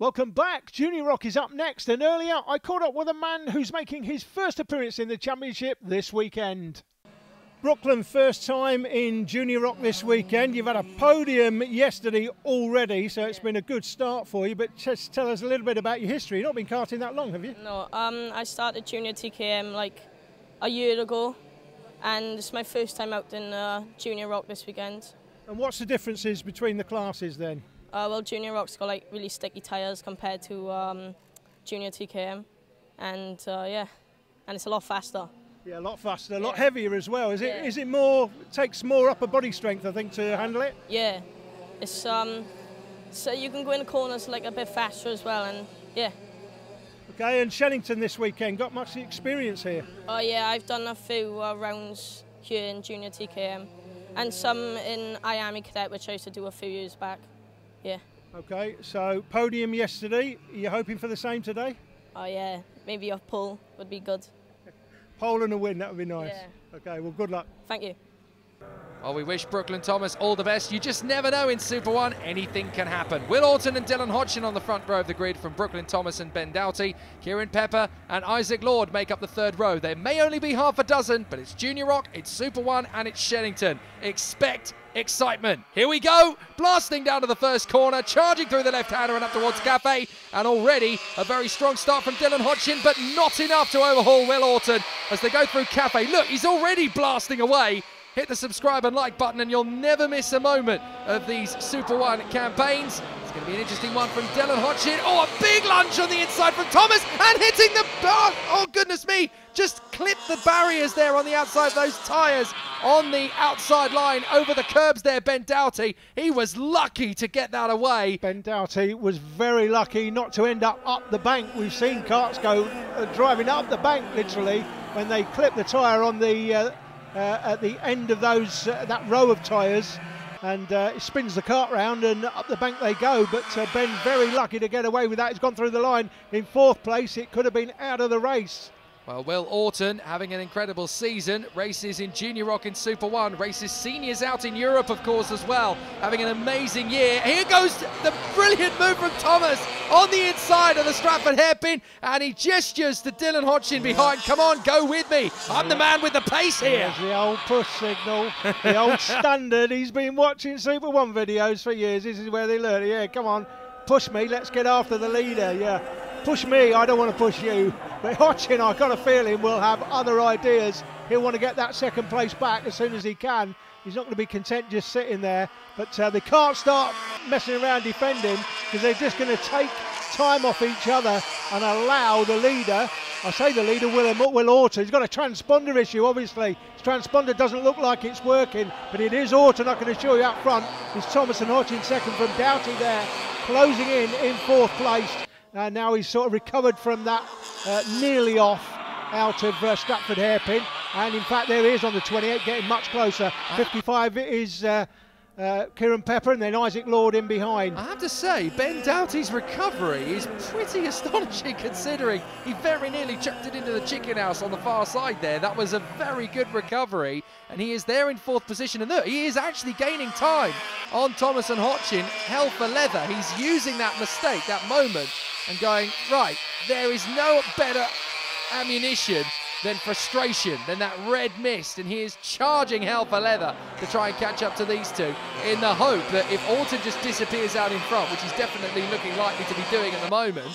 Welcome back. Junior ROK is up next, and earlier I caught up with a man who's making his first appearance in the championship this weekend. Brooklyn, first time in Junior ROK this weekend. You've had a podium yesterday already, so it's been a good start for you. But just tell us a little bit about your history. You've not been karting that long, have you? No, um, I started Junior TKM like a year ago, and it's my first time out in uh, Junior ROK this weekend. And what's the differences between the classes then? Uh, well, Junior ROK's got like really sticky tyres compared to um, Junior TKM, and uh, yeah, and it's a lot faster. Yeah, a lot faster, a Yeah. lot heavier as well. Is it? Yeah. Is it more? Takes more upper body strength, I think, to handle it. Yeah, it's um, so you can go in the corners like a bit faster as well, and yeah. Okay, and Shenington this weekend got much experience here. Oh yeah, I've done a few uh, rounds here in Junior TKM, and some in IAME Cadet, which I used to do a few years back. Yeah. Okay, so podium yesterday. Are you hoping for the same today? Oh yeah, maybe a pole would be good. Pole and a win, that would be nice. Yeah. Okay, well, good luck. Thank you. Oh, we wish Brooklyn Thomas all the best. You just never know in Super One, anything can happen. Will Orton and Dylan Hodgson on the front row of the grid from Brooklyn Thomas and Ben Doughty. Kieran Pepper and Isaac Lord make up the third row. There may only be half a dozen, but it's Junior ROK, it's Super One, and it's Shenington. Expect excitement. Here we go, blasting down to the first corner, charging through the left-hander and up towards Cafe. And already a very strong start from Dylan Hodgson, but not enough to overhaul Will Orton as they go through Cafe. Look, he's already blasting away. Hit the subscribe and like button, and you'll never miss a moment of these Super One campaigns. It's going to be an interesting one from Dylan Hodgson. Oh, a big lunge on the inside from Thomas, and hitting the. Oh, oh, goodness me! Just clipped the barriers there on the outside those tyres on the outside line over the curbs there, Ben Doughty. He was lucky to get that away. Ben Doughty was very lucky not to end up up the bank. We've seen karts go uh, driving up the bank literally when they clip the tyre on the uh, at the end of those uh, that row of tyres. And uh, it spins the kart round and up the bank they go. But uh, Ben very lucky to get away with that. He's gone through the line in fourth place. It could have been out of the race. Well, Will Orton having an incredible season. Races in Junior ROK in Super One. Races seniors out in Europe, of course, as well. Having an amazing year. Here goes the brilliant move from Thomas on the inside of the Stratford hairpin. And he gestures to Dylan Hodgson behind. Come on, go with me. I'm the man with the pace here. There's the old push signal, the old standard. He's been watching Super One videos for years. This is where they learn. it. Yeah, come on, push me. Let's get after the leader. Yeah, push me. I don't want to push you. But Hodgson, I've got a feeling, will have other ideas. He'll want to get that second place back as soon as he can. He's not going to be content just sitting there. But uh, they can't start messing around defending because they're just going to take time off each other and allow the leader. I say the leader, Will, Will Orton. He's got a transponder issue, obviously. His transponder doesn't look like it's working, but it is Orton, I can assure you up front. It's Thomas and Hodgson second from Doughty there, closing in in fourth place. And now he's sort of recovered from that uh, nearly off out of uh, Stratford hairpin. And in fact, there he is on the 28, getting much closer. 55 is uh, uh, Kieran Pepper, and then Isaac Lord in behind. I have to say, Ben Doughty's recovery is pretty astonishing considering he very nearly chucked it into the chicken house on the far side there. That was a very good recovery, and he is there in fourth position. And look, he is actually gaining time on Thomas and Hodgson. Hell for leather. He's using that mistake, that moment, and going, right, there is no better ammunition than frustration, than that red mist, and he is charging hell for leather to try and catch up to these two in the hope that if Orton just disappears out in front, which he's definitely looking likely to be doing at the moment,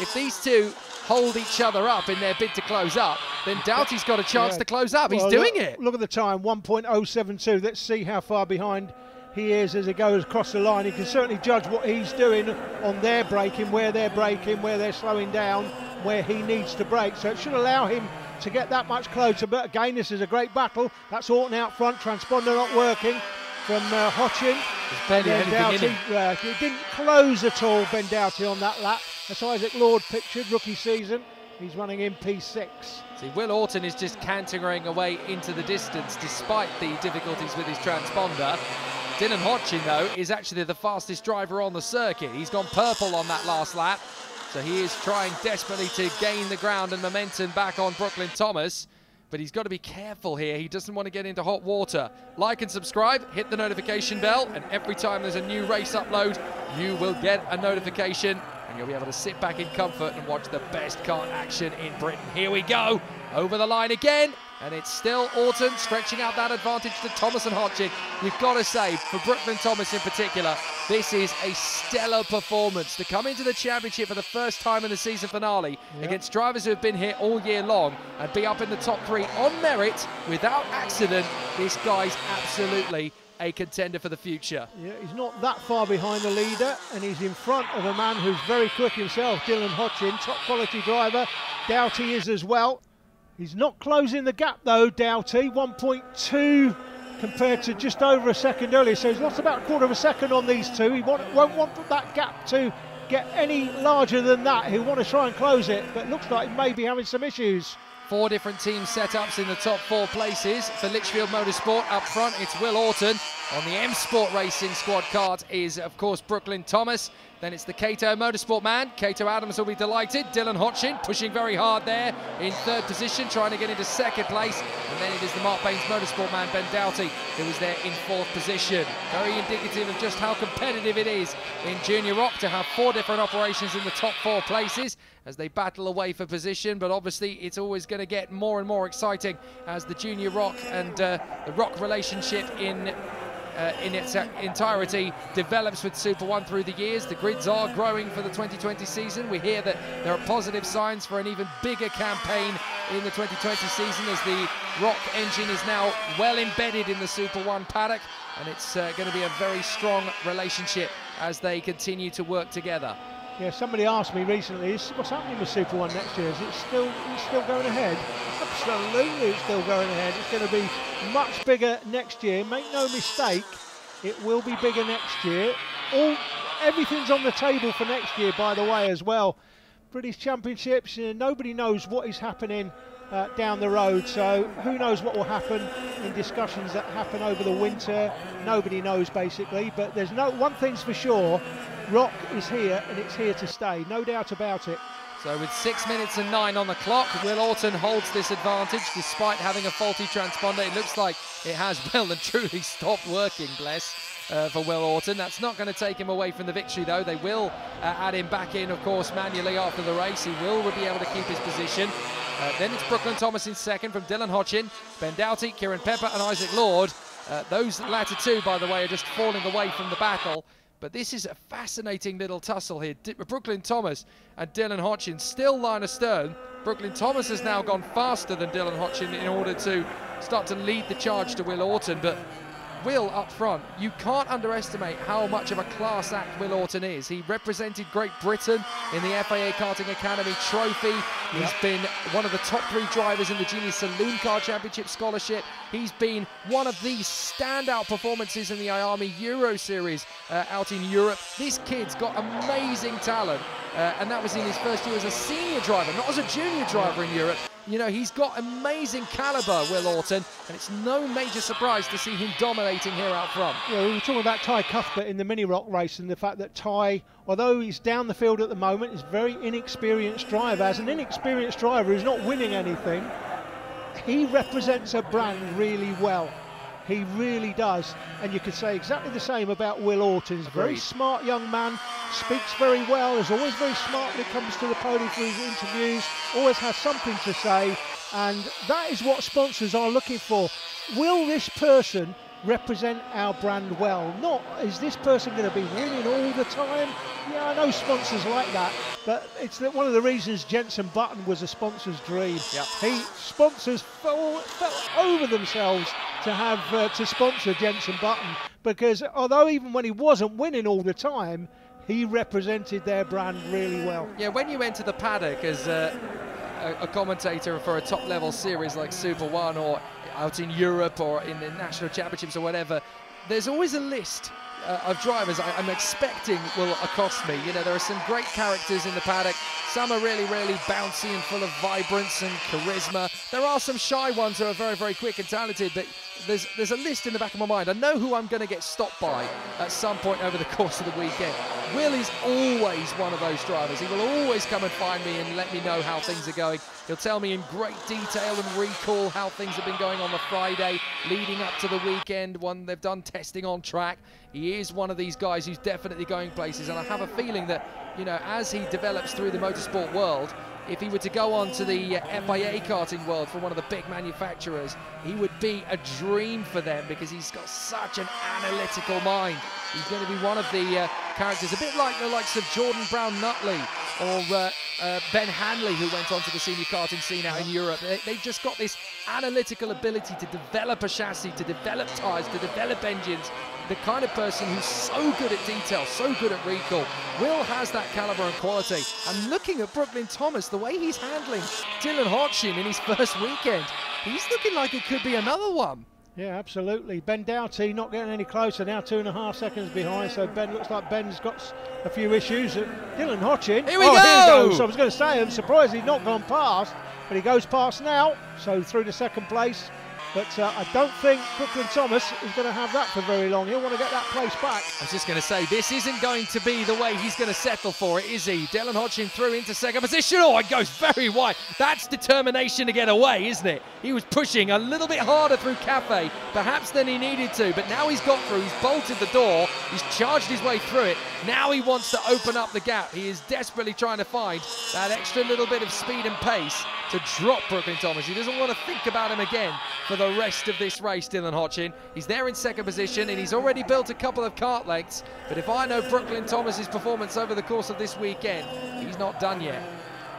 if these two hold each other up in their bid to close up, then Doughty's got a chance Yeah. to close up. He's Well, doing look, it. Look at the time, 1.072. Let's see how far behind he is as he goes across the line. He can certainly judge what he's doing on their braking, where they're braking, where they're slowing down, where he needs to brake. So it should allow him to get that much closer. But again, this is a great battle. That's Orton out front, transponder not working from uh, Hodgson. There's barely Ben anything Doughty, uh, he didn't close at all, Ben Doughty, on that lap. That's Isaac Lord pictured, rookie season. He's running in P6. See, Will Orton is just cantering away into the distance despite the difficulties with his transponder. Dylan Hodgson, though, is actually the fastest driver on the circuit. He's gone purple on that last lap. So he is trying desperately to gain the ground and momentum back on Brooklyn Thomas. But he's got to be careful here. He doesn't want to get into hot water. Like and subscribe, hit the notification bell, and every time there's a new race upload, you will get a notification. and you'll be able to sit back in comfort and watch the best kart action in Britain. Here we go, over the line again, and it's still Orton stretching out that advantage to Thomas and Hodgson. You've got to say, for Brooklyn Thomas in particular, this is a stellar performance to come into the championship for the first time in the season finale yep. against drivers who have been here all year long and be up in the top three on merit without accident. This guy's absolutely a contender for the future. Yeah, he's not that far behind the leader, and he's in front of a man who's very quick himself, Dylan Hodgson, top quality driver. Doughty is as well. He's not closing the gap though, Doughty, 1.2 compared to just over a second earlier. So he's lost about a quarter of a second on these two. He won't, won't want that gap to get any larger than that. He'll want to try and close it, but looks like he may be having some issues. Four different team setups in the top four places. For Litchfield Motorsport up front, it's Will Orton. On the M Sport Racing squad card is, of course, Brooklyn Thomas. Then it's the Kato Motorsport man. Kato Adams will be delighted. Dylan Hodgson pushing very hard there in third position, trying to get into second place. And then it is the Mark Baines Motorsport man, Ben Doughty, who is there in fourth position. Very indicative of just how competitive it is in Junior ROK to have four different operations in the top four places as they battle away for position. But obviously, it's always going to get more and more exciting as the Junior ROK and uh, the ROK relationship in uh, in its entirety develops with Super One through the years. The grids are growing for the 2020 season. We hear that there are positive signs for an even bigger campaign in the 2020 season as the ROK engine is now well embedded in the Super One paddock and it's uh, going to be a very strong relationship as they continue to work together. Yeah, somebody asked me recently, what's happening with Super One next year? Is it still it's still going ahead? Absolutely, it's still going ahead. It's going to be much bigger next year. Make no mistake, it will be bigger next year. All everything's on the table for next year, by the way, as well. British Championships, nobody knows what is happening uh, down the road. So who knows what will happen in discussions that happen over the winter? Nobody knows basically. But there's no one thing's for sure: ROK is here and it's here to stay. No doubt about it. So with six minutes and nine on the clock, Will Orton holds this advantage despite having a faulty transponder. It looks like it has well and truly stopped working, bless. Uh, for Will Orton. That's not going to take him away from the victory, though. They will uh, add him back in, of course, manually after the race. He will be able to keep his position. Uh, then it's Brooklyn Thomas in second from Dylan Hodgson, Ben Doughty, Kieran Pepper, and Isaac Lord. Uh, those latter two, by the way, are just falling away from the battle. But this is a fascinating little tussle here. D Brooklyn Thomas and Dylan Hodgson still line astern. Brooklyn Thomas has now gone faster than Dylan Hodgson in order to start to lead the charge to Will Orton. But Will up front, you can't underestimate how much of a class act Will Orton is. He represented Great Britain in the FIA Karting Academy Trophy. Yep. He's been one of the top three drivers in the Junior Saloon Car Championship Scholarship. He's been one of the standout performances in the IAME Euro Series uh, out in Europe. This kid's got amazing talent. Uh, and that was in his first year as a senior driver, not as a junior driver in Europe. You know, he's got amazing caliber, Will Orton, and it's no major surprise to see him dominating here out front. Yeah, we were talking about Ty Cuthbert in the Mini ROK race and the fact that Ty, although he's down the field at the moment, is very inexperienced driver. As an inexperienced driver who's not winning anything, he represents a brand really well. He really does. And you could say exactly the same about Will Orton. He's a very smart young man, speaks very well, is always very smart when it comes to the podium for his interviews, always has something to say, and that is what sponsors are looking for. Will this person represent our brand well? Not is this person going to be winning all the time? Yeah, I know sponsors like that, but it's one of the reasons Jenson Button was a sponsor's dream. Yep. He sponsors fell, fell over themselves to have uh, to sponsor Jenson Button because although even when he wasn't winning all the time, he represented their brand really well. Yeah, when you enter the paddock as a, a, commentator for a top level series like Super One or out in Europe or in the national championships or whatever, there's always a list uh, of drivers I, am expecting will accost me. You know, there are some great characters in the paddock. Some are really, really bouncy and full of vibrance and charisma. There are some shy ones who are very, very quick and talented, but there's there's a list in the back of my mind. I know who I'm going to get stopped by at some point over the course of the weekend. Will is always one of those drivers. He will always come and find me and let me know how things are going. He'll tell me in great detail and recall how things have been going on the Friday leading up to the weekend when they've done testing on track. He is one of these guys who's definitely going places, and I have a feeling that you know, as he develops through the motorsport world, if he were to go on to the uh, FIA karting world for one of the big manufacturers, he would be a dream for them because he's got such an analytical mind. He's going to be one of the uh, characters, a bit like the likes of Jordan Brown Nutley or uh, uh, Ben Hanley, who went on to the senior karting scene out in Europe. They, they've just got this analytical ability to develop a chassis, to develop tyres, to develop engines. The kind of person who's so good at detail, so good at recall. Will has that caliber and quality. And looking at Brooklyn Thomas, the way he's handling Dylan Hodgson in his first weekend, he's looking like it could be another one. Yeah, absolutely. Ben Doughty not getting any closer now, two and a half seconds behind. So Ben looks like Ben's got a few issues. Uh, Dylan Hodgson. Here we oh, go. Here he goes. I was going to say, I'm surprised he's not gone past, but he goes past now. So through to second place. But uh, I don't think Brooklyn Thomas is going to have that for very long. He'll want to get that place back. I was just going to say, this isn't going to be the way he's going to settle for it, is he? Dylan Hodgson through into second position. Oh, it goes very wide. That's determination to get away, isn't it? He was pushing a little bit harder through Cafe, perhaps than he needed to, but now he's got through. He's bolted the door. He's charged his way through it. Now he wants to open up the gap. He is desperately trying to find that extra little bit of speed and pace to drop Brooklyn Thomas. He doesn't want to think about him again for the rest of this race, Dylan Hodgson. He's there in second position and he's already built a couple of kart lengths. But if I know Brooklyn Thomas's performance over the course of this weekend, he's not done yet.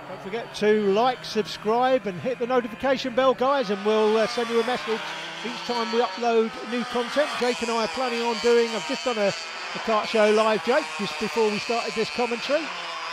Don't forget to like, subscribe, and hit the notification bell, guys, and we'll uh, send you a message each time we upload new content. Jake and I are planning on doing, I've just done a, a kart show live, Jake, just before we started this commentary.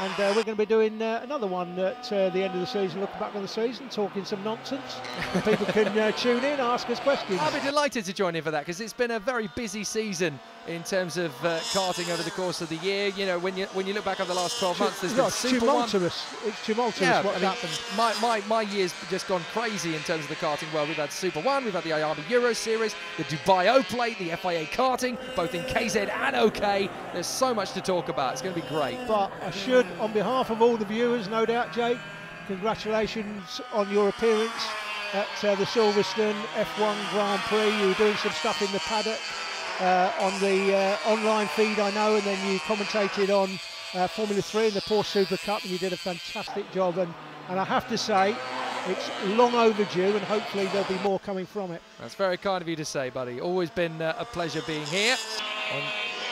And uh, we're going to be doing uh, another one at uh, the end of the season, looking back on the season, talking some nonsense. People can uh, tune in, ask us questions. I'll be delighted to join in for that because it's been a very busy season in terms of uh, karting over the course of the year. You know, when you when you look back over the last 12 months, there's no, been Super tumultuous. One. It's tumultuous Yeah, what's I mean, happened. my, my, my year's just gone crazy in terms of the karting world. We've had Super One, we've had the IAME Euro Series, the Dubai O Plate, the FIA karting, both in KZ and OK. There's so much to talk about. It's going to be great. But I should, on behalf of all the viewers, no doubt, Jake, congratulations on your appearance at uh, the Silverstone F1 Grand Prix. You were doing some stuff in the paddock uh, on the uh, online feed, I know, and then you commentated on uh, Formula 3 in the Porsche Super Cup, and you did a fantastic job. And, and I have to say, it's long overdue, and hopefully there'll be more coming from it. That's very kind of you to say, buddy. Always been uh, a pleasure being here.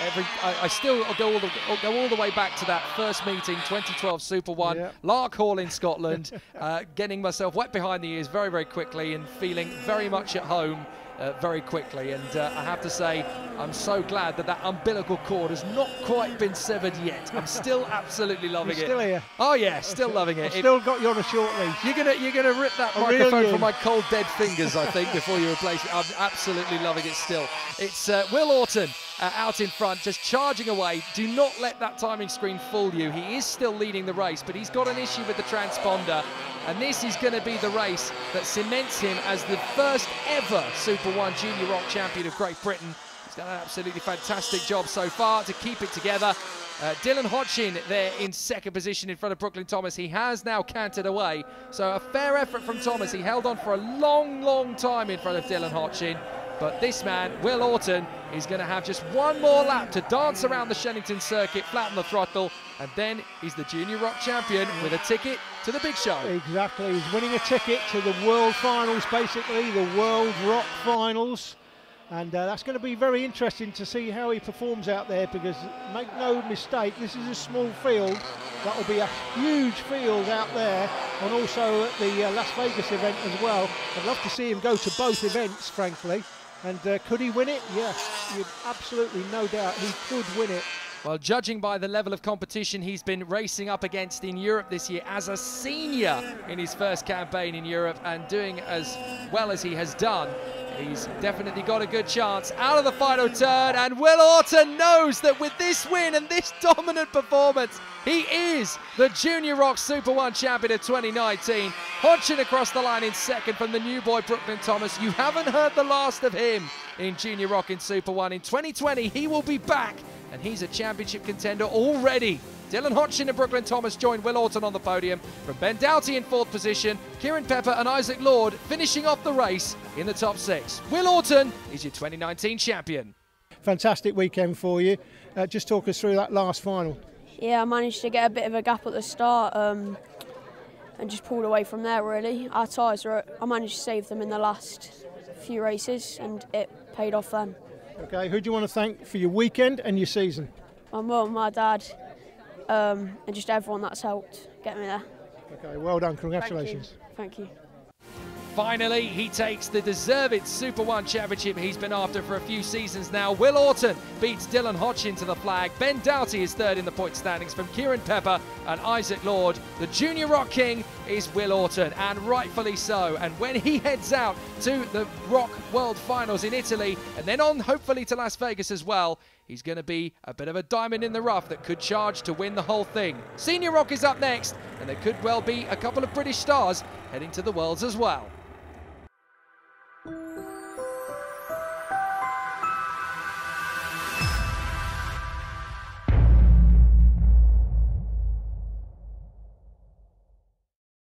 Every, I, I still go all, the, go all the way back to that first meeting, 2012 Super One, Yeah. Larkhall in Scotland, uh, getting myself wet behind the ears very, very quickly and feeling very much at home. Uh, very quickly, and uh, I have to say, I'm so glad that that umbilical cord has not quite been severed yet. I'm still absolutely loving You're it. still here. Oh yeah, still loving it. I've still got you on a short leash. you're gonna you're gonna rip that I really microphone am. from my cold dead fingers, I think, before you replace it. I'm absolutely loving it still. It's uh, Will Orton uh, out in front, just charging away. Do not let that timing screen fool you. He is still leading the race, but he's got an issue with the transponder. And this is going to be the race that cements him as the first ever Super One Junior ROK champion of Great Britain. He's done an absolutely fantastic job so far to keep it together. Uh, Dylan Hodgson there in second position in front of Brooklyn Thomas. He has now cantered away. So a fair effort from Thomas. He held on for a long, long time in front of Dylan Hodgson. But this man, Will Orton, is going to have just one more lap to dance around the Shenington circuit, flatten the throttle, and then he's the Junior ROK champion with a ticket to the big show. Exactly. He's winning a ticket to the World Finals, basically, the World ROK Finals. And uh, that's going to be very interesting to see how he performs out there because, make no mistake, this is a small field. That will be a huge field out there and also at the uh, Las Vegas event as well. I'd love to see him go to both events, frankly. And uh, could he win it? Yes, you've absolutely no doubt he could win it. Well, judging by the level of competition he's been racing up against in Europe this year as a senior in his first campaign in Europe and doing as well as he has done, he's definitely got a good chance out of the final turn. And Will Orton knows that with this win and this dominant performance, he is the Junior ROK Super One champion of 2019. Hodgson across the line in second from the new boy Brooklyn Thomas. You haven't heard the last of him in Junior ROK in Super One. In 2020, he will be back and he's a championship contender already. Dylan Hodgson and Brooklyn Thomas join Will Orton on the podium. From Ben Doughty in fourth position, Kieran Pepper and Isaac Lord finishing off the race in the top six. Will Orton is your 2019 champion. Fantastic weekend for you. Uh, just talk us through that last final. Yeah, I managed to get a bit of a gap at the start um, and just pulled away from there. Really, our tyres were. I managed to save them in the last few races, and it paid off then. Okay, who do you want to thank for your weekend and your season? My mum, my dad, um, and just everyone that's helped get me there. Okay, well done. Congratulations. Thank you. Thank you. Finally, he takes the deserved Super One Championship he's been after for a few seasons now. Will Orton beats Dylan Hodgson to the flag. Ben Doughty is third in the point standings from Kieran Pepper and Isaac Lord. The Junior ROK King is Will Orton, and rightfully so. And when he heads out to the ROK World Finals in Italy, and then on hopefully to Las Vegas as well, he's going to be a bit of a diamond in the rough that could charge to win the whole thing. Senior ROK is up next, and there could well be a couple of British stars heading to the Worlds as well.